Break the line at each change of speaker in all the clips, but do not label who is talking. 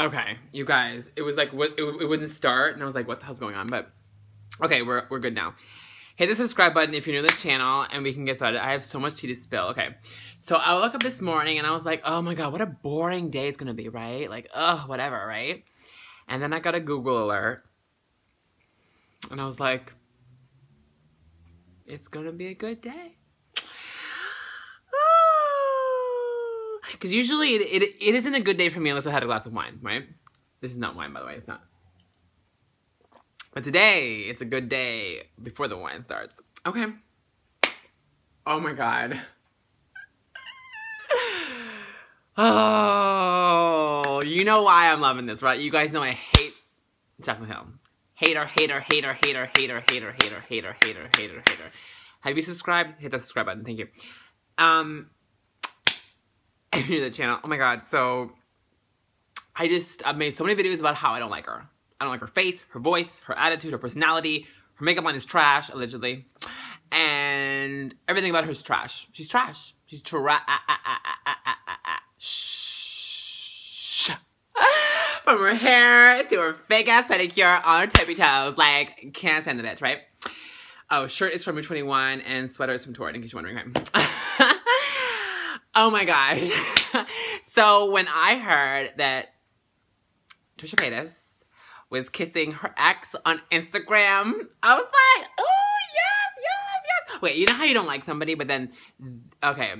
Okay, you guys, it was like what it, it wouldn't start, and I was like, "What the hell's going on?" But okay, we're we're good now. Hit the subscribe button if you're new to the channel, and we can get started. I have so much tea to spill. Okay, so I woke up this morning and I was like, "Oh my god, what a boring day it's gonna be!" Right? Like, ugh, whatever, right? And then I got a Google alert, and I was like, "It's gonna be a good day." Because usually it, it, it isn't a good day for me unless I had a glass of wine, right? This is not wine, by the way. It's not. But today, it's a good day before the wine starts. Okay. Oh my god. Oh, you know why I'm loving this, right? You guys know I hate Jaclyn Hill. Hater, hater, hater, hater, hater, hater, hater, hater, hater, hater, hater. Have you subscribed? Hit the subscribe button. Thank you. Um, you're new to the channel, oh my god. So, I just I've made so many videos about how I don't like her. I don't like her face, her voice, her attitude, her personality. Her makeup line is trash, allegedly. And everything about her is trash. She's trash. She's trash. Ah, ah, ah, from her hair to her fake ass pedicure on her tippy toes. Like, can't stand the bitch, right? Oh, shirt is from Rue 21 and sweater is from Torrid, in case you're wondering. oh my god. so when I heard that Trisha Paytas was kissing her ex on Instagram, I was like, oh yes, yes, yes. Wait, you know how you don't like somebody, but then okay,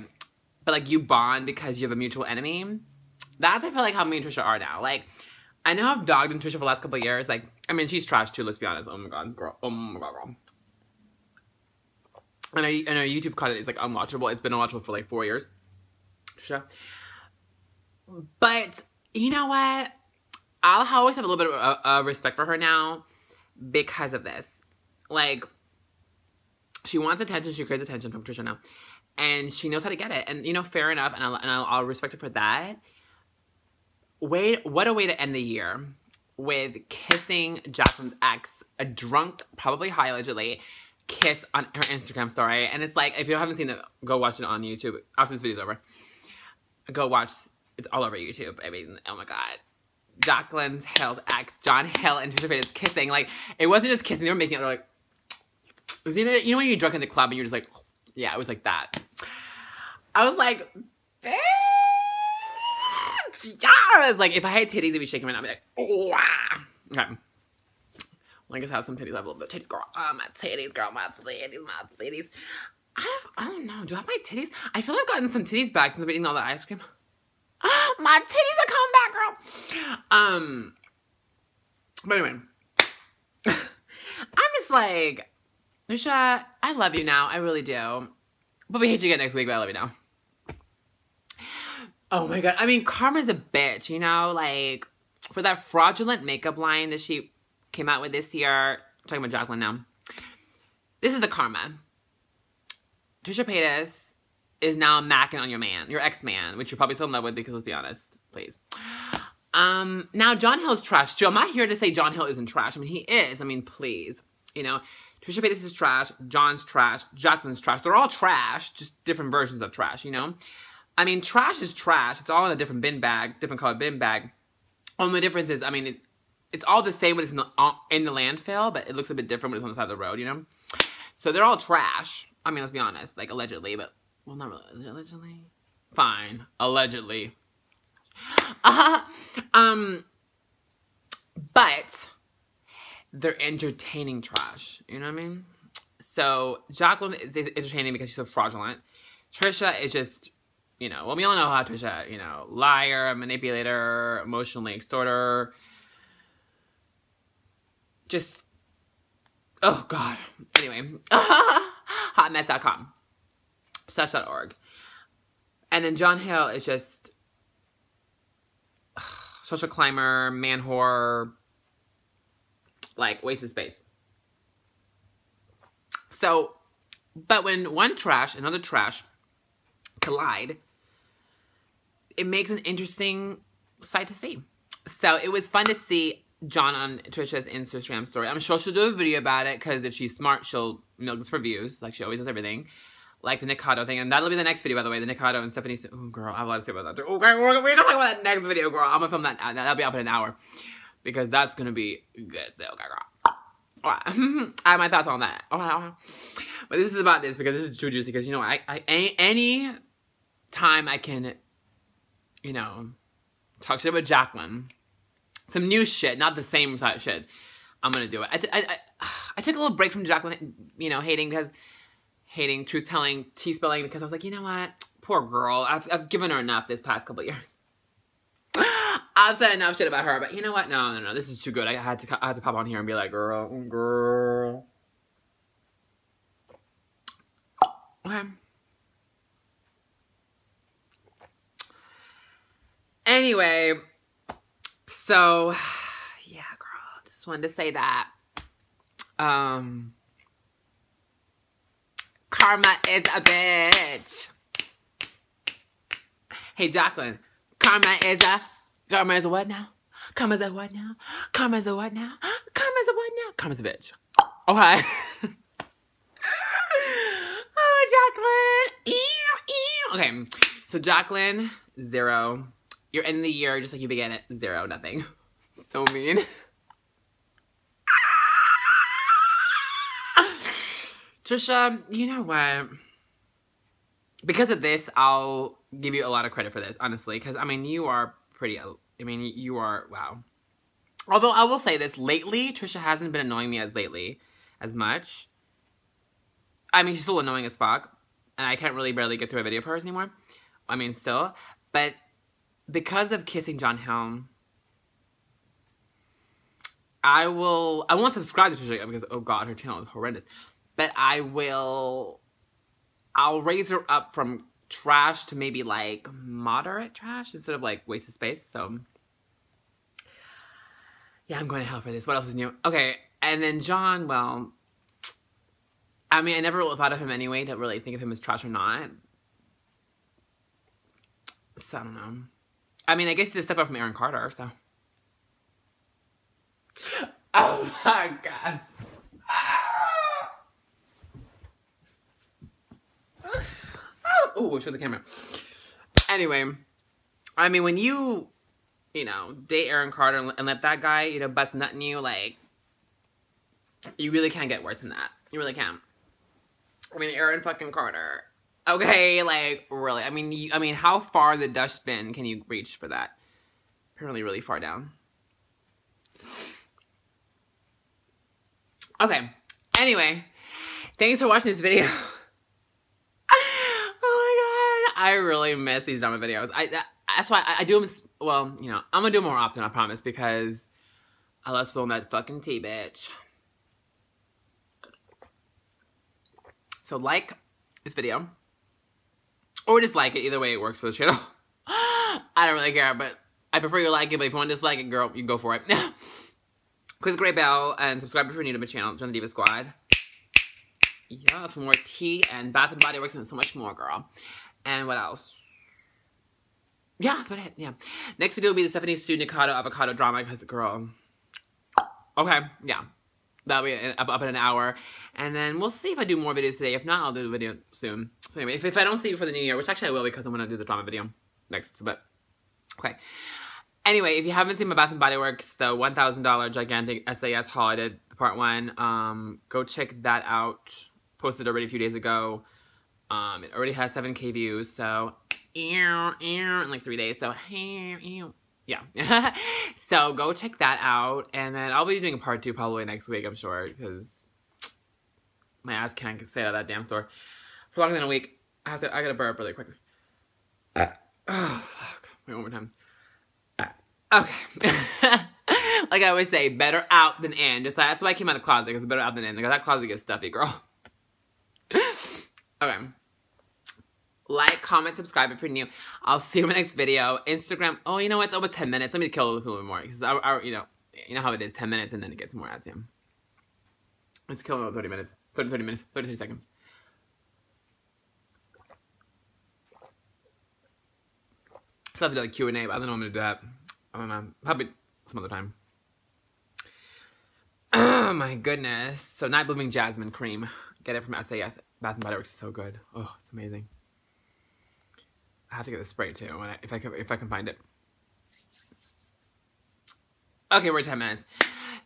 but like you bond because you have a mutual enemy? That's I feel like how me and Trisha are now. Like, I know I've dogged on Trisha for the last couple of years. Like, I mean, she's trash too. Let's be honest. Oh my god, girl. Oh my god, girl. And I and her YouTube content is like unwatchable. It's been unwatchable for like four years. Trisha. But you know what? I'll always have a little bit of respect for her now because of this. Like, she wants attention. She craves attention from Trisha now. And she knows how to get it. And, you know, fair enough. And I'll, and I'll, I'll respect her for that. Wait, what a way to end the year with kissing Jaclyn's ex, a drunk, probably high allegedly, kiss on her Instagram story. And it's like, if you haven't seen it, go watch it on YouTube after this video's over. Go watch, it's all over YouTube. I mean, oh my God. Jaclyn's Hill's ex, Jon Hill, Paytas kissing. Like, it wasn't just kissing, they were making it like, it was, you know, you know when you're drunk in the club and you're just like, yeah, it was like that. I was like, bitch, yes! Like, if I had titties, they'd be shaking right now. I'd be like, oh. Okay. Well, I guess I have some titties. I have a little bit of titties, girl. Oh, my titties, girl, my titties, my titties. I have, I don't know, do I have my titties? I feel like I've gotten some titties back since I've been eating all the ice cream. my titties are coming back, girl. Um, but anyway, I'm just like, Nisha, I love you now. I really do. But we hate you again next week, but I love you now. Oh my god. I mean, Karma's a bitch, you know? Like, for that fraudulent makeup line that she came out with this year, I'm talking about Jaclyn now. This is the karma. Trisha Paytas is now macking on your man, your ex-man, which you're probably still in love with because let's be honest, please. Um, now Jon Hill's trash too. I'm not here to say Jon Hill isn't trash. I mean, he is. I mean, please. You know, Trisha Paytas is trash, Jon's trash, Jaclyn's trash. They're all trash, just different versions of trash, you know? I mean, trash is trash. It's all in a different bin bag, different colored bin bag. Only difference is, I mean, it, it's all the same when it's in the, in the landfill, but it looks a bit different when it's on the side of the road, you know? So they're all trash. I mean, let's be honest, like allegedly, but, well, not really. Allegedly? Fine. Allegedly. Uh, um, but they're entertaining trash. You know what I mean? So Jaclyn is entertaining because she's so fraudulent. Trisha is just, you know, well, we all know how Trisha, you know, liar, manipulator, emotionally extorter. Just, oh God. Anyway, hotmess.com, slash.org. And then Jon Hill is just ugh, social climber, man whore, like wasted space. So, but when one trash, another trash collide, it makes an interesting sight to see. So it was fun to see Jon on Trisha's Instagram story. I'm sure she'll do a video about it because if she's smart, she'll milk this for views, like she always does everything. like the Nikocado thing, and that'll be the next video, by the way. The Nikocado and Stephanie. Oh, girl, I have a lot to say about that. Oh, girl, we're, gonna talk about that next video, girl. I'm gonna film that. Uh, that'll be up in an hour because that's gonna be good. So, okay, girl. All right. I have my thoughts on that. All right, all right. But this is about this because this is too juicy. Because you know, I, I any, any time I can, you know, talk shit with Jaclyn, some new shit, not the same shit. I'm gonna do it. I, t- I, I, I took a little break from Jaclyn, you know, hating because hating truth telling, T spelling because I was like, you know what, poor girl. I've I've given her enough this past couple years. I've said enough shit about her, but you know what? No, no, no. This is too good. I had to I had to pop on here and be like, girl, girl. Okay. Anyway, so yeah, girl, just wanted to say that. Um Karma is a bitch. Hey Jaclyn, Karma is a Karma is a what now? Karma is a what now? Karma is a what now? Karma is a what now? Karma's a bitch. Okay. oh, Jaclyn. Okay, so Jaclyn, zero. You're in the year just like you began at zero, nothing. So mean. Trisha, you know what? Because of this, I'll give you a lot of credit for this, honestly. Because, I mean, you are pretty, uh, I mean, you are, wow. Although I will say this, lately, Trisha hasn't been annoying me as lately, as much. I mean, she's still annoying as fuck. And I can't really barely get through a video of hers anymore. I mean, still. But because of kissing Jon Hill, I will, I won't subscribe to Trisha because, oh God, her channel is horrendous but I will I'll raise her up from trash to maybe like moderate trash instead of like wasted space. So yeah, I'm going to hell for this. What else is new? Okay, and then Jon, well, I mean, I never thought of him anyway to really think of him as trash or not. So I don't know. I mean, I guess he's a step up from Aaron Carter, so. Oh my god. Oh, show the camera. Anyway, I mean, when you, you know, date Aaron Carter and let that guy, you know, bust nut in you, like, you really can't get worse than that. You really can't. I mean, Aaron fucking Carter. Okay, like, really. I mean, you, I mean, how far the dustbin can you reach for that? Apparently, really far down. Okay. Anyway, thanks for watching this video. Oh my god, I really miss these drama videos. I that's why I, I, do them. Well, you know, I'm gonna do them more often. I promise because I love spilling that fucking tea, bitch. So like this video, or dislike it. Either way, it works for the channel. I don't really care, but I prefer you like it. But if you want to dislike it, girl, you go for it. Click the gray bell and subscribe if you're new to my channel, Join the Diva Squad. Yeah, some more tea and Bath and Body Works and so much more, girl. And what else? Yeah, that's what it. Yeah. Next video will be the Stephanie Soo Nikocado Avocado drama because girl. Okay, yeah. That'll be in an hour. And then we'll see if I do more videos today. If not, I'll do a video soon. So anyway, if, if I don't see you for the new year, which actually I will because I'm going to do the drama video next. But, okay. Anyway, if you haven't seen my Bath & Body Works, the $1,000 gigantic SAS haul I did, part one, um, go check that out. Posted already a few days ago. Um, it already has 7k views, so ew, ew, in like three days. So yeah. so go check that out, and then I'll be doing a part two probably next week. I'm sure because my ass can't stay out of that damn store for longer than a week. I have to. I gotta burp really quickly. Uh, oh fuck! Wait one more time. Uh, okay. like I always say, better out than in. Just like, that's why I came out of the closet because better out than in. Because that closet gets stuffy, girl. okay like, comment, subscribe if you're new. I'll see you in my next video. Instagram. Oh, you know what? It's almost 10 minutes. Let me kill a little bit more. Because, I, I, you know, you know how it is. 10 minutes and then it gets more ads in. Let's kill about 30 minutes. 30, 30 minutes. 33 seconds. Still have to do like Q&A, but I don't know I'm going to do that. I don't know. Probably some other time. Oh my goodness. So Night Blooming Jasmine Cream. Get it from SAS. Bath and Body Works is so good. Oh, it's amazing. I have to get the spray too when I, if I can if I can find it. Okay, we're 10 minutes.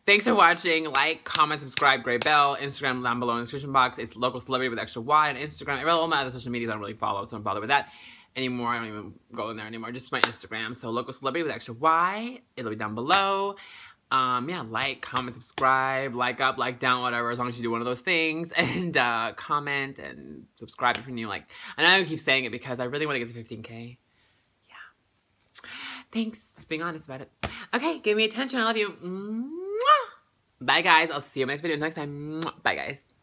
Thanks for watching. Like, comment, subscribe, great bell. Instagram down below in the description box. It's local celebrity with extra Y on Instagram. All my other social medias I don't really follow, so don't bother with that anymore. I don't even go in there anymore. Just my Instagram. So local celebrity with extra Y. It'll be down below. Um, yeah, like, comment, subscribe, like up, like down, whatever, as long as you do one of those things. And uh, comment and subscribe if you're new. Like, I know I keep saying it because I really want to get to 15K. Yeah. Thanks. Just being honest about it. Okay, give me attention. I love you. Bye, guys. I'll see you in my next video next time. Bye, guys.